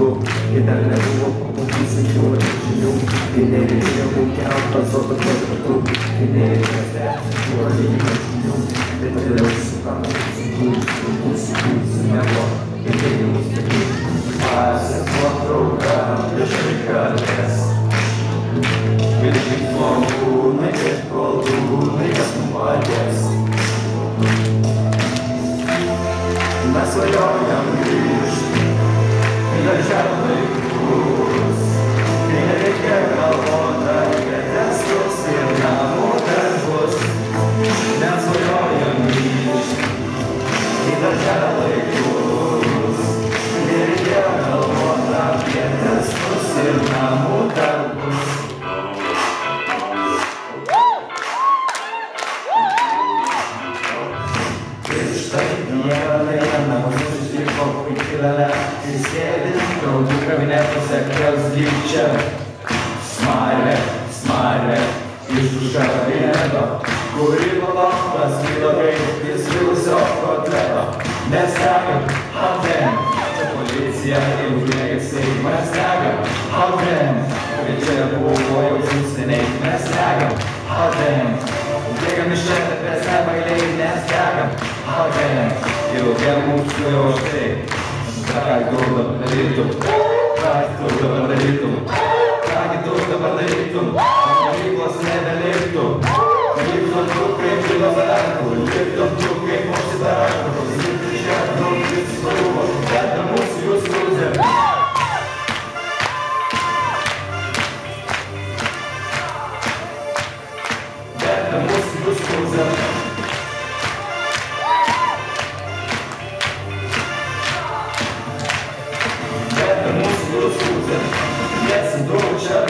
go Yedämme bu bizi yorulcu Dilerine bu kağıtta zorlu korktu Dilerine de yorulcu Bedele usulan Sıkı sıkı sıkı Zinema Bedele usulan Faz quatro gramas de chegar Smarvė, smarvė, iš už kabineto, kuri valandas kilo kaip iš vilusio kotleto. Mes sakėm, haven, čia policija ir ugniagesiai. Mes sakėm, haven, bet čia buvo jau seniai. Mes sakėm, haven. Bėgam iš čia, bet nebailiai nesdegam Hagen, ilgia mūsų jau štai Ką tu dabar darytum? Ką tu dabar darytum? sacerdote,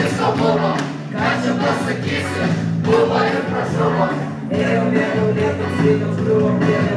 visko buvo, ką čia pasakysi, buvo ir pražuvo. Ėjau, mėgau, lietus, vilnius, griuvo, mėgau.